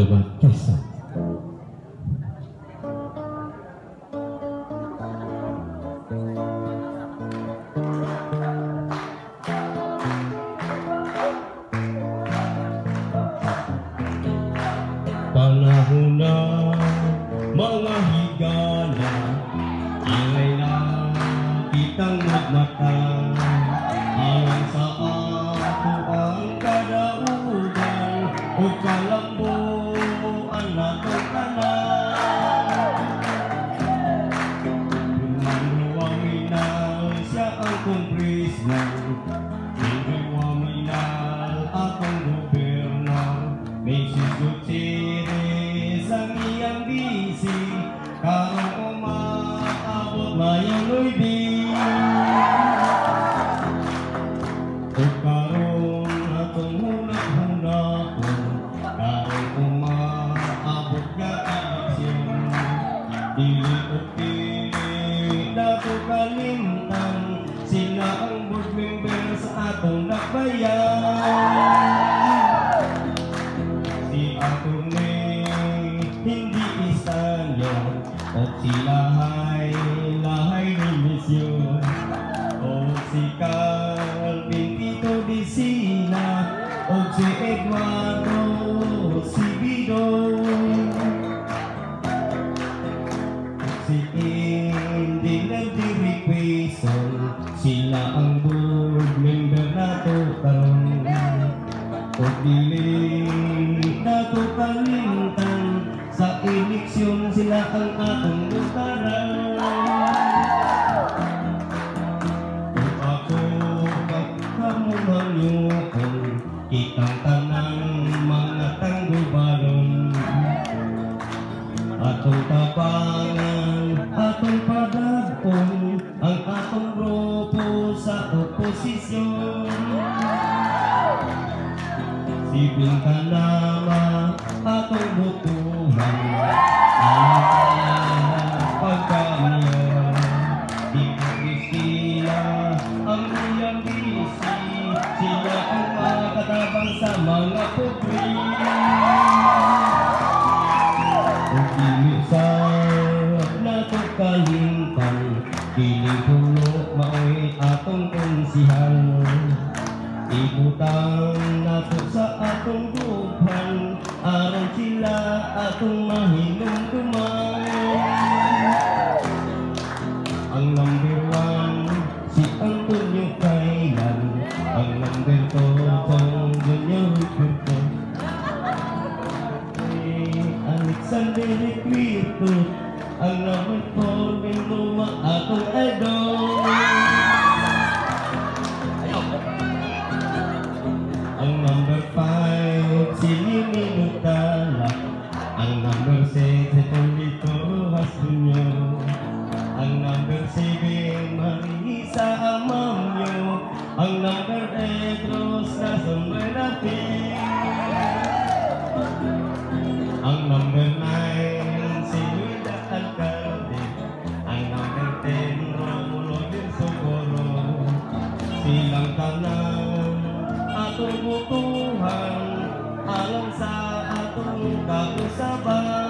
Lemakasa. Panahuna mga higala Ang ay akong prisna Ipinwaminal akong gobyerno Mrs. Gutierrez ang iyang bisig Karong umaabot na yung ang board member sa atong nakbayan Si Atune hindi isanya At si Lahay, Lahay ni Misyon O si Calvin di Sina O si Eduardo si Bido Si Eduardo Sila ang board member nato karon Kung dili nato kalimtan Sa eleksyon sila ang atong luparan Kung ako kamumanyoon Kitang sa oposisyon Sibing ka nama, atong butuhan Dili puno mao'y atong konsihal Ibutang nato sa atong gubhan Aron sila atong mahinom duman Ang number one, si Antonio Kailan Ang number two, Tong Junior Hipurto Alexander Quito Ang number four, Mendoa Atong idol Ang number five, si Lini Nutala. Ang number six, si Polito Hastunyo Ang number seven, Marisa Amamyo Ang number eight, Rosa Sombrerapi Ang number satumu Tuhan Alam saat engkau sabar